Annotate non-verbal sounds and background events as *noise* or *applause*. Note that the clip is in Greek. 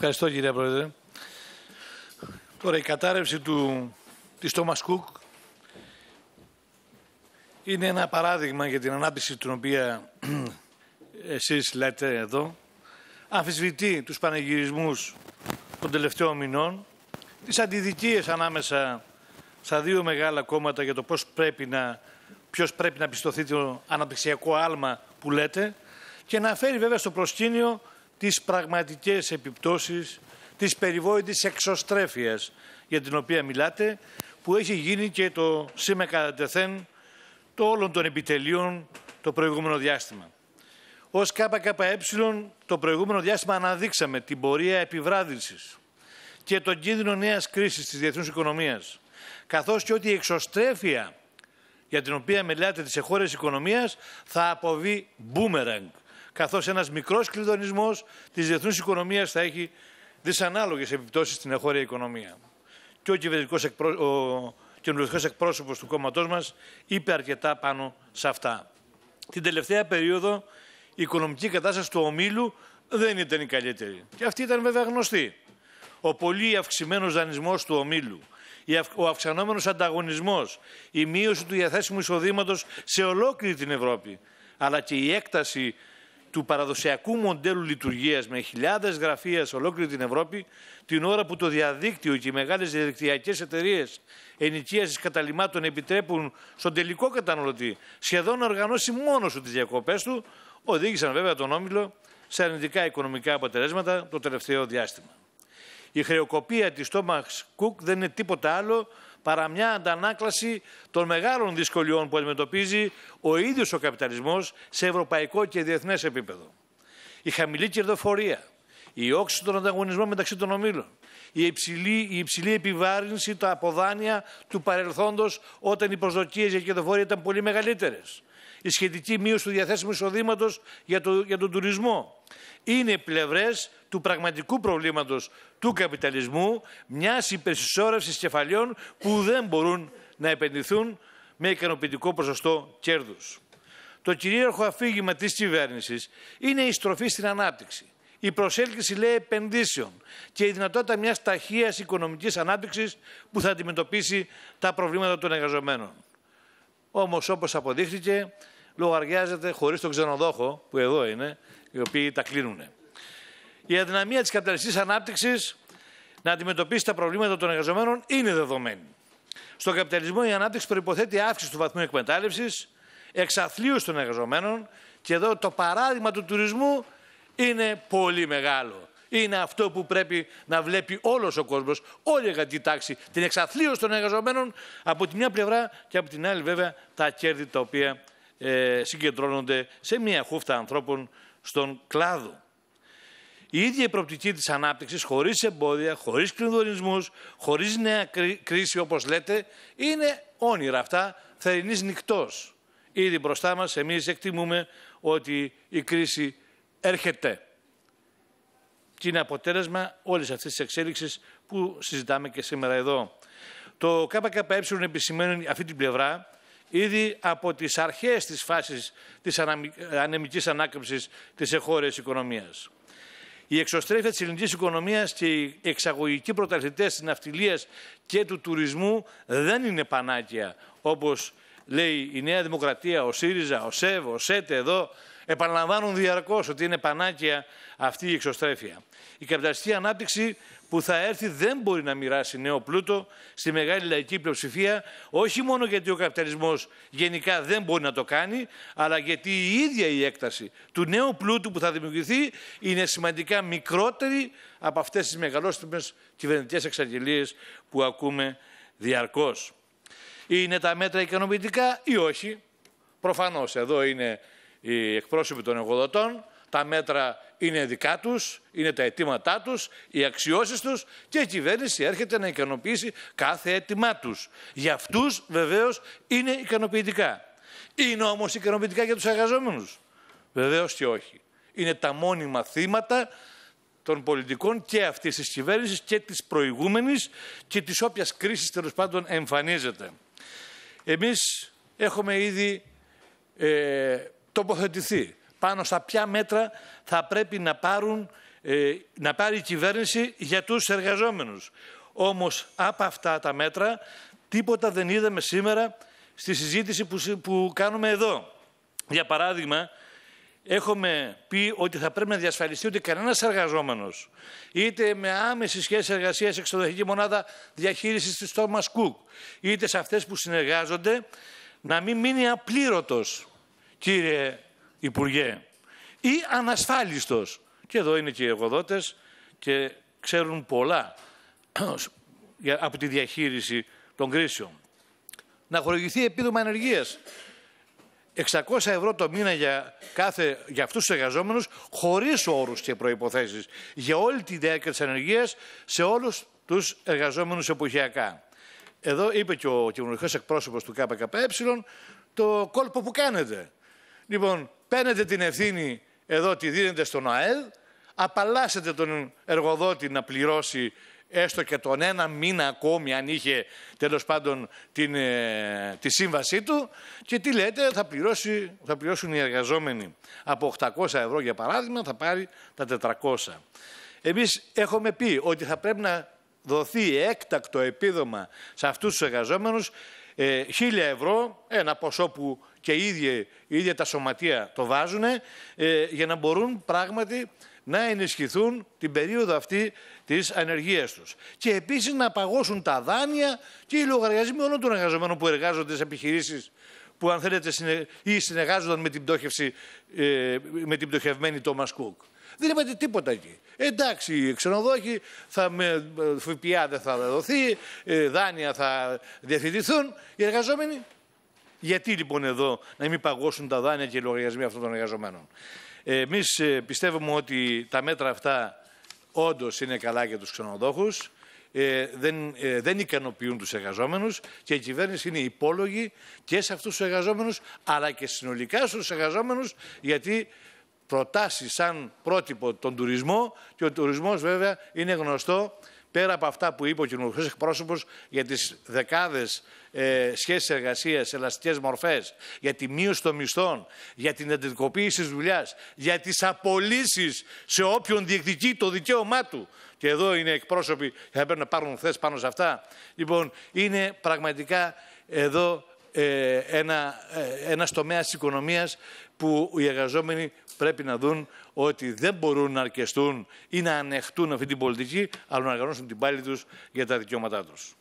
Ευχαριστώ κύριε Πρόεδρε. Τώρα η κατάρρευση του, της Thomas Cook είναι ένα παράδειγμα για την ανάπτυξη την οποία *clears throat* εσείς λέτε εδώ. Αμφισβητεί τους πανηγυρισμούς των τελευταίων μηνών, τις αντιδικίες ανάμεσα στα δύο μεγάλα κόμματα για το πώς πρέπει να, ποιος πρέπει να πιστωθεί το αναπτυξιακό άλμα που λέτε και να φέρει βέβαια στο προσκήνιο τις πραγματικές επιπτώσεις της περιβόητης εξωστρέφειας για την οποία μιλάτε, που έχει γίνει και το σήμα τεθέν το όλων των επιτελείων το προηγούμενο διάστημα. Ως ΚΚΕ το προηγούμενο διάστημα αναδείξαμε την πορεία επιβράδυνσης και τον κίνδυνο νέας κρίσης της διεθνούς οικονομίας, καθώς και ότι η εξωστρέφεια για την οποία μιλάτε της εχώρες οικονομίας θα αποβεί boomerang, καθώς ένας μικρός κλειδονισμός της διεθνούς οικονομίας θα έχει δυσανάλογες επιπτώσεις στην εχώρια οικονομία. Και ο κυβερνητικός εκπρό... ο εκπρόσωπος του κόμματός μας είπε αρκετά πάνω σε αυτά. Την τελευταία περίοδο η οικονομική κατάσταση του ομίλου δεν ήταν η καλύτερη. Και αυτή ήταν βέβαια γνωστή. Ο πολύ αυξημένος δανεισμός του ομίλου, ο αυξανόμενος ανταγωνισμός, η μείωση του διαθέσιμου εισοδήματος σε ολόκληρη την Ευρώπη, αλλά και η έκταση του παραδοσιακού μοντέλου λειτουργίας με χιλιάδες γραφεία σε ολόκληρη την Ευρώπη, την ώρα που το διαδίκτυο και οι μεγάλες διαδικτυακές εταιρείες ενοικίασης καταλήμματων επιτρέπουν στον τελικό καταναλωτή σχεδόν να οργανώσει μόνος του τις διακοπές του, οδήγησαν βέβαια τον Όμιλο σε αρνητικά οικονομικά αποτελέσματα το τελευταίο διάστημα. Η χρεοκοπία της Thomas Cook δεν είναι τίποτα άλλο παρά μια αντανάκλαση των μεγάλων δυσκολιών που αντιμετωπίζει ο ίδιος ο καπιταλισμός σε ευρωπαϊκό και διεθνές επίπεδο. Η χαμηλή κερδοφορία, η όξη των ανταγωνισμών μεταξύ των ομίλων, η υψηλή, η υψηλή επιβάρυνση, τα αποδάνεια του παρελθόντος όταν οι προσδοκίες για κερδοφορία ήταν πολύ μεγαλύτερες, η σχετική μείωση του διαθέσιμου εισοδήματος για, το, για τον τουρισμό. Είναι πλευρές του πραγματικού προβλήματος του καπιταλισμού, μιας υπερσυσσόρευσης κεφαλιών που δεν μπορούν να επενδυθούν με ικανοποιητικό ποσοστό κέρδους. Το κυρίαρχο αφήγημα της κυβέρνησης είναι η στροφή στην ανάπτυξη. Η προσέλκυση λέει επενδύσεων και η δυνατότητα μιας ταχείας οικονομικής ανάπτυξης που θα αντιμετωπίσει τα προβλήματα των εργαζομένων. Όμως όπως αποδείχθηκε λογαριάζεται χωρίς τον ξενοδόχο που εδώ είναι, οι οποίοι τα κλείνουν. Η αδυναμία της καπιταλιστικής ανάπτυξης να αντιμετωπίσει τα προβλήματα των εργαζομένων είναι δεδομένη. Στον καπιταλισμό η ανάπτυξη προϋποθέτει αύξηση του βαθμού εκμετάλλευσης, εξαθλίωση των εργαζομένων και εδώ το παράδειγμα του τουρισμού είναι πολύ μεγάλο. Είναι αυτό που πρέπει να βλέπει όλος ο κόσμος, όλη η εργατική τάξη, την εξαθλίωση των εργαζομένων από τη μια πλευρά και από την άλλη βέβαια τα κέρδη τα οποία ε, συγκεντρώνονται σε μια χούφτα ανθρώπων στον κλάδο. Η ίδια η προοπτική της ανάπτυξης, χωρίς εμπόδια, χωρίς κλειδονισμούς, χωρίς νέα κρίση όπως λέτε, είναι όνειρα αυτά θερινής νυχτός. Ήδη μπροστά μας εμείς εκτιμούμε ότι η κρίση έρχεται και είναι αποτέλεσμα όλης αυτής της εξέλιξης που συζητάμε και σήμερα εδώ. Το ΚΚΕ επισημαίνει αυτή την πλευρά ήδη από τις αρχές της φάσης της ανεμικής ανάκαμψης της εχώριας οικονομίας. Η εξωστρέφεια της ελληνικής οικονομίας και οι εξαγωγικοί πρωταθλητές της ναυτιλίας και του τουρισμού δεν είναι πανάκια, όπως λέει η Νέα Δημοκρατία, ο ΣΥΡΙΖΑ, ο ΣΕΒ, ο ΣΕΤΕ εδώ, επαναλαμβάνουν διαρκώς ότι είναι πανάκια αυτή η εξωστρέφεια. Η καπιταλιστική ανάπτυξη που θα έρθει δεν μπορεί να μοιράσει νέο πλούτο στη μεγάλη λαϊκή πλειοψηφία, όχι μόνο γιατί ο καπιταλισμός γενικά δεν μπορεί να το κάνει, αλλά γιατί η ίδια η έκταση του νέου πλούτου που θα δημιουργηθεί είναι σημαντικά μικρότερη από αυτές τις μεγαλόστιμες κυβερνητικές εξαγγελίες που ακούμε διαρκώς. Είναι τα μέτρα ικανοποιητικά ή όχι; Προφανώς εδώ είναι οι εκπρόσωποι των εργοδοτών, τα μέτρα είναι δικά τους, είναι τα αιτήματά τους, οι αξιώσεις τους και η κυβέρνηση έρχεται να ικανοποιήσει κάθε αίτημά τους. Για αυτούς βεβαίως είναι ικανοποιητικά. Είναι όμως ικανοποιητικά για τους εργαζόμενους. Βεβαίως και όχι. Είναι τα μόνιμα θύματα των πολιτικών και αυτής της κυβέρνησης και της προηγούμενης και της όποιας κρίσης τέλος πάντων εμφανίζεται. Εμείς έχουμε ήδη ε, τοποθετηθεί πάνω στα ποια μέτρα θα πρέπει να πάρουν ε, να πάρει η κυβέρνηση για τους εργαζόμενους. Όμως από αυτά τα μέτρα τίποτα δεν είδαμε σήμερα στη συζήτηση που, που κάνουμε εδώ. Για παράδειγμα, έχουμε πει ότι θα πρέπει να διασφαλιστεί ότι κανένας εργαζόμενος, είτε με άμεση σχέση εργασίας σε εξωτερική μονάδα διαχείρισης της Thomas Cook, είτε σε αυτές που συνεργάζονται, να μην μείνει απλήρωτος, κύριε Υπουργέ, ή ανασφάλιστος. Και εδώ είναι και οι εργοδότες και ξέρουν πολλά *clears throat* από τη διαχείριση των κρίσεων. Να χορηγηθεί επίδομα ενεργείας 600 ευρώ το μήνα για, κάθε, για αυτούς τους εργαζόμενους χωρίς όρους και προϋποθέσεις για όλη τη διάρκεια της ανεργίας σε όλους τους εργαζόμενους εποχιακά. Εδώ είπε και ο κοινωνικός εκπρόσωπος του ΚΚΕ το κόλπο που κάνετε. Λοιπόν, παίρνετε την ευθύνη εδώ, τη δίνετε στον ΑΕΔ, απαλλάσσετε τον εργοδότη να πληρώσει έστω και τον ένα μήνα ακόμη αν είχε τέλος πάντων την, ε, τη σύμβασή του και τι λέτε θα, πληρώσει, θα πληρώσουν οι εργαζόμενοι από 800 ευρώ για παράδειγμα θα πάρει τα 400. Εμείς έχουμε πει ότι θα πρέπει να δοθεί έκτακτο επίδομα σε αυτούς τους εργαζόμενους ε, 1000 ευρώ, ένα ποσό που και οι ίδια, ίδια τα σωματεία το βάζουν ε, για να μπορούν πράγματι να ενισχυθούν την περίοδο αυτή της ανεργίας τους. Και επίσης να παγώσουν τα δάνεια και οι λογαριασμοί όλων των εργαζομένων που εργάζονται σε επιχειρήσεις που αν θέλετε ή συνεργάζονταν με την, πτώχευση, ε, με την πτωχευμένη Thomas Cook. Δεν είπατε τίποτα εκεί. Εντάξει, οι ξενοδόχοι θα με ε, ΦΠΑ δεν θα δοθεί, ε, δάνεια θα διευθυντηθούν. Οι εργαζόμενοι γιατί λοιπόν εδώ να μην παγώσουν τα δάνεια και οι λογαριασμοί αυτών των εργαζομένων; Εμείς ε, πιστεύουμε ότι τα μέτρα αυτά όντως είναι καλά για τους ξενοδόχους, ε, δεν, ε, δεν ικανοποιούν τους εργαζόμενους και η κυβέρνηση είναι υπόλογη και σε αυτούς τους εργαζόμενους αλλά και συνολικά στους εργαζόμενους γιατί προτάσεις σαν πρότυπο τον τουρισμό και ο τουρισμός βέβαια είναι γνωστό πέρα από αυτά που είπε ο κοινωνικός εκπρόσωπος για τις δεκάδες ε, σχέσεις εργασίας, ελαστικές μορφές, για τη μείωση των μισθών, για την εντατικοποίηση της δουλειάς, για τις απολύσεις σε όποιον διεκδικεί το δικαίωμά του. Και εδώ είναι εκπρόσωποι και θα πρέπει να πάρουν θέση πάνω σε αυτά. Λοιπόν, είναι πραγματικά εδώ ε, ένα, ε, ένας τομέας της οικονομίας που οι εργαζόμενοι πρέπει να δουν ότι δεν μπορούν να αρκεστούν ή να ανεχτούν αυτή την πολιτική, αλλά να οργανώσουν την πάλη τους για τα δικαιώματά τους.